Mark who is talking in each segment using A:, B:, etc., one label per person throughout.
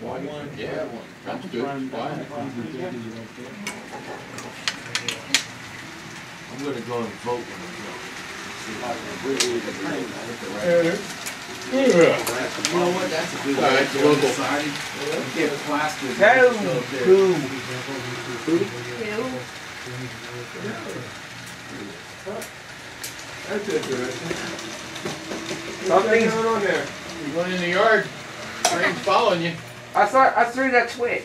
A: Yeah, that's good. Quiet.
B: I'm gonna go and vote when
A: Yeah.
B: You know what, that's a good
A: All right,
B: idea.
A: local.
B: Decided, Get plaster.
C: Boom.
D: That's interesting.
C: Something's-
D: going on there?
A: You're going in the yard, train's following you.
C: I saw, I threw that switch.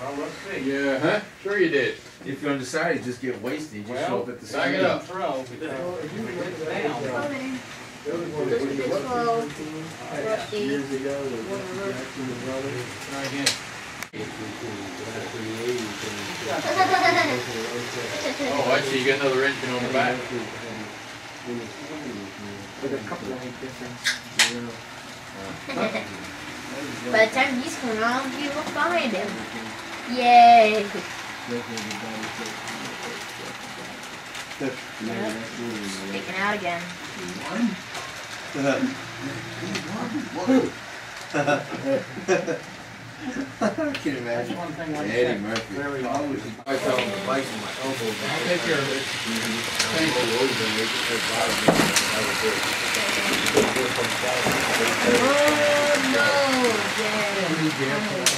D: Well, let's see.
A: Yeah, huh? Sure you did.
B: If you're undecided, just get wasted, you just show up at the
A: Back
B: same.
A: it up.
D: Throw, because it's down.
E: Years
D: ago,
E: Jackson brothers.
A: Try again. Oh, I see, you got another engine on the back.
C: With a couple of difference.
E: By the time he's coming around, you look behind him. Yay! Taken out again.
B: I can imagine.
D: One thing like
B: Eddie. Murphy.
D: Very
B: I I fell on the bike with my elbow.
A: I'll take care of it.
B: Thank
E: Oh no! Yay!